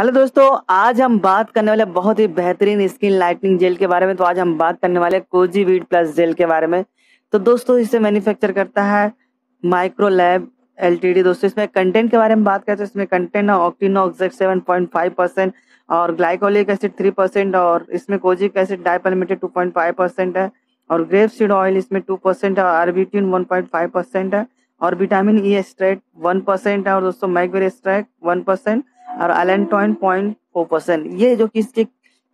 Hello दोस्तों, आज हम बात करने वाले बहुत ही बेहतरीन स्किन लाइटनिंग जेल के बारे में। तो आज हम बात करने वाले कोजी वीड प्लस जेल के बारे में। तो दोस्तों, इसे मैन्युफैक्चर करता है माइक्रो लैब एलटीडी दोस्तों, इसमें कंटेंट के बारे में बात करते हैं। इसमें कंटेंट है octinoxate seven point five percent और ग्लाइकोलिक एसिड थ्री परसेंट और इसमें kojic acid dipalmitate two point five percent है और ग्रेप सीड ऑयल इसमें टू परसेंट है arbutin one point five percent है और vitamin E extract one percent है और दोस्तों मैगवेर वन परसेंट और एलेंटॉइन पॉइंट फोर परसेंट ये जो कि इसके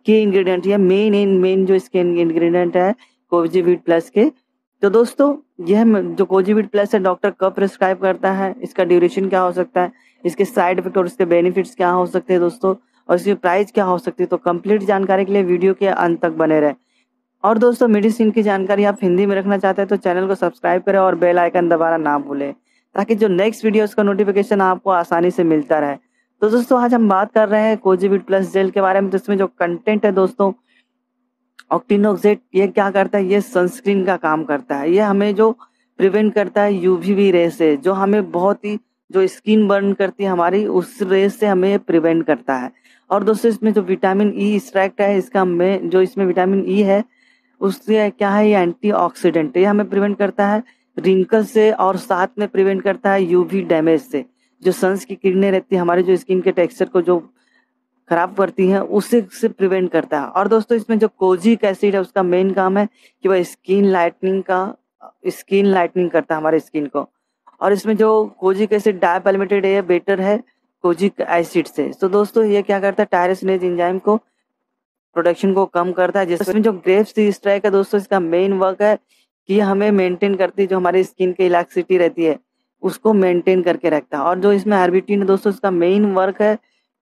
की इंग्रेडिएंट है मेन इन मेन जो इसके इंग्रेडिएंट है कोविजीविड प्लस के। तो दोस्तों, यह जो कोजीविड प्लस है डॉक्टर कब प्रिस्क्राइब करता है, इसका ड्यूरेशन क्या हो सकता है, इसके साइड इफ़ेक्ट और इसके बेनिफिट्स क्या हो सकते हैं दोस्तों, और इसकी प्राइस क्या हो सकती है तो कंप्लीट जानकारी के लिए वीडियो के अंत तक बने रहे। और दोस्तों मेडिसिन की जानकारी आप हिंदी में रखना चाहते हैं तो चैनल को सब्सक्राइब करें और बेल आइकन दबाना ना भूलें, ताकि जो नेक्स्ट वीडियो का नोटिफिकेशन आपको आसानी से मिलता रहे। तो दोस्तों, आज हम बात कर रहे हैं कोजीविड प्लस जेल के बारे में तो इसमें जो कंटेंट है दोस्तों ऑक्टिनोक्सेट ये क्या करता है? ये सनस्क्रीन का काम करता है। ये हमें जो प्रिवेंट करता है यूवीवी रे से, जो हमें बहुत ही, जो स्किन बर्न करती है हमारी, उस रेस से हमें प्रिवेंट करता है। और दोस्तों, इसमें जो विटामिन ई एक्सट्रैक्ट है, इसका में जो इसमें विटामिन ई e है, उससे क्या है? ये एंटीऑक्सीडेंट ये हमें प्रिवेंट करता है रिंकल से, और साथ में प्रिवेंट करता है यूवी डैमेज से। जो सन्स की किरणें रहती है, हमारे जो स्किन के टेक्सचर को जो खराब करती हैं उससे से प्रिवेंट करता है। और दोस्तों, इसमें जो कोजिक एसिड है, उसका मेन काम है कि वह स्किन लाइटनिंग का, स्किन लाइटनिंग करता है हमारे स्किन को। और इसमें जो कोजिक एसिड, डायपेलमेटेड है, बेटर है कोजिक एसिड से। तो दोस्तों, ये क्या करता है टायरसनेज इंजाइम को, प्रोडक्शन को कम करता है। जिसमें जो ग्रेप्स स्ट्राइक है, दोस्तों, इसका मेन वर्क है कि हमें मेंटेन करती है जो हमारी स्किन की इलेक्ट्रिसिटी रहती है। उसको मेंटेन करके रखता है। और जो इसमें आरबीटीन है दोस्तों, इसका मेन वर्क है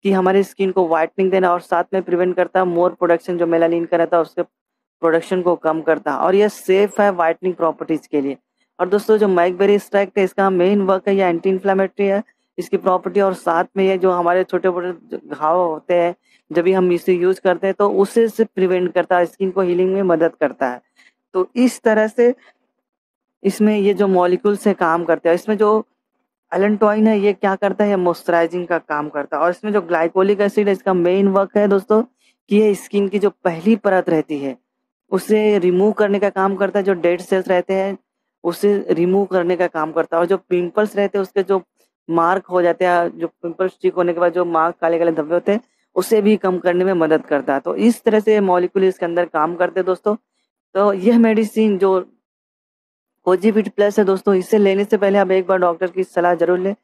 कि हमारे स्किन को व्हाइटनिंग देना और साथ में प्रिवेंट करता है मोर प्रोडक्शन जो मेलानिन का रहता है, उसके प्रोडक्शन को कम करता। है और यह सेफ़ है व्हाइटनिंग प्रॉपर्टीज़ के लिए। और दोस्तों, जो मैकबेरी स्ट्रैक्ट है, इसका मेन वर्क है, यह एंटी इन्फ्लामेटरी है। इसकी प्रॉपर्टी और साथ में ये जो हमारे छोटे मोटे घाव होते हैं, जब भी हम इसे यूज़ करते हैं तो उसे से प्रिवेंट करता है स्किन को हीलिंग में मदद करता है। तो इस तरह से इसमें ये जो मॉलिक्यूल से काम करते हैं इसमें जो एलेंटोइन है, ये क्या करता है? मॉइस्चराइजिंग का काम करता है। और इसमें जो ग्लाइकोलिक एसिड है, इसका मेन वर्क है दोस्तों, कि ये स्किन की जो पहली परत रहती है, उसे रिमूव करने का काम करता है। जो डेड सेल्स रहते हैं, उसे रिमूव करने का काम करता है। और जो पिंपल्स रहते हैं, उसके जो मार्क हो जाते हैं, जो पिंपल्स ठीक होने के बाद जो मार्क काले काले धब्बे होते हैं, उसे भी कम करने में मदद करता है। तो इस तरह से मॉलिक्यूल इसके अंदर काम करते हैं दोस्तों। तो यह मेडिसिन जो कोजीविट प्लस है दोस्तों, इसे लेने से पहले आप एक बार डॉक्टर की सलाह ज़रूर लें।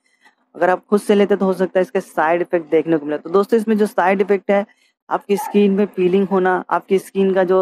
अगर आप खुद से लेते तो हो सकता है इसके साइड इफ़ेक्ट देखने को मिले। तो दोस्तों, इसमें जो साइड इफ़ेक्ट है, आपकी स्किन में पीलिंग होना, आपकी स्किन का जो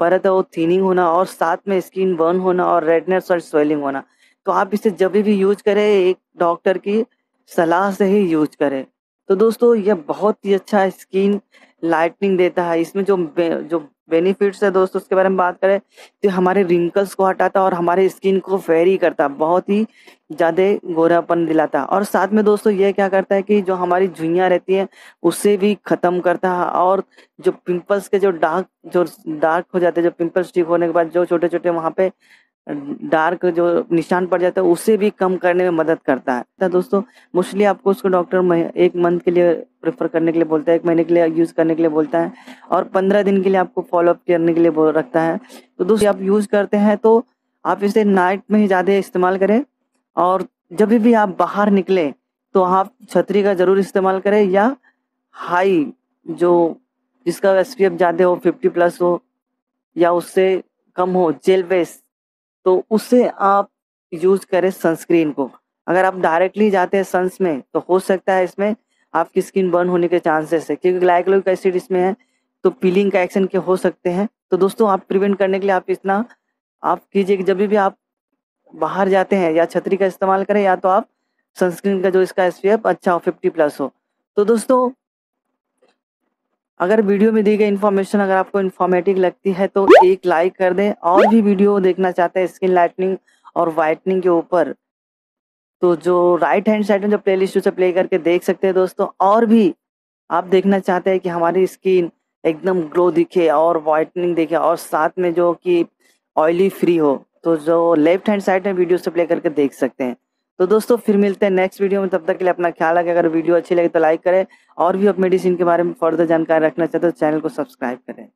परत है वो थीनिंग होना और साथ में स्किन बर्न होना और रेडनेस और स्वेलिंग होना। तो आप इसे जब भी यूज़ करें, एक डॉक्टर की सलाह से ही यूज़ करें। तो दोस्तों, यह बहुत ही अच्छा स्किन लाइटनिंग देता है। इसमें जो जो बेनिफिट्स है दोस्तों, उसके बारे में बात करें तो हमारे रिंकल्स को हटाता और हमारे स्किन को फेरी करता, बहुत ही ज़्यादा गोरापन दिलाता। और साथ में दोस्तों, ये क्या करता है कि जो हमारी झुइयाँ रहती हैं, उसे भी ख़त्म करता है और जो पिंपल्स के जो डार्क जो डार्क हो जाते हैं, जो पिंपल्स ठीक होने के बाद, जो छोटे छोटे वहाँ पे डार्क जो निशान पड़ जाता है, उसे भी कम करने में मदद करता है। तो दोस्तों, मोस्टली आपको उसको डॉक्टर एक मंथ के लिए प्रेफर करने के लिए बोलता है, एक महीने के लिए यूज़ करने के लिए बोलता है, और पंद्रह दिन के लिए आपको फॉलोअप करने के लिए बोल रखता है। तो दोस्तों, आप यूज़ करते हैं तो आप इसे नाइट में ही ज़्यादा इस्तेमाल करें, और जब भी आप बाहर निकले तो आप छतरी का ज़रूर इस्तेमाल करें, या हाई जो जिसका एस पी एफ़ ज़्यादा हो, फिफ्टी प्लस हो, या उससे कम हो, जेल बेस तो उससे आप यूज़ करें सनस्क्रीन को। अगर आप डायरेक्टली जाते हैं सन्स में तो हो सकता है इसमें आपकी स्किन बर्न होने के चांसेस है। क्योंकि ग्लाइकोलिक एसिड इसमें है तो पीलिंग का एक्शन के हो सकते हैं। तो दोस्तों, आप प्रिवेंट करने के लिए आप इतना, आप कीजिए कि जब भी आप बाहर जाते हैं या छतरी का इस्तेमाल करें, या तो आप सनस्क्रीन का जो इसका एस अच्छा हो फिफ्टी प्लस हो। तो दोस्तों अगर वीडियो में दी गई इन्फॉर्मेशन अगर आपको इन्फॉर्मेटिव लगती है तो एक लाइक कर दें। और भी वीडियो देखना चाहते हैं स्किन लाइटनिंग और वाइटनिंग के ऊपर तो जो राइट हैंड साइड में जो प्ले लिस्ट प्ले करके देख सकते हैं दोस्तों। और भी आप देखना चाहते हैं कि हमारी स्किन एकदम ग्लो दिखे और वाइटनिंग दिखे, और साथ में जो कि ऑयली फ्री हो तो जो लेफ़्ट हैंड साइड में वीडियो से प्ले करके देख सकते हैं। तो दोस्तों, फिर मिलते हैं नेक्स्ट वीडियो में। तब तक के लिए अपना ख्याल रखें। अगर वीडियो अच्छी लगे तो लाइक करें और भी आप मेडिसिन के बारे में फर्दर जानकारी रखना चाहते हो तो चैनल को सब्सक्राइब करें।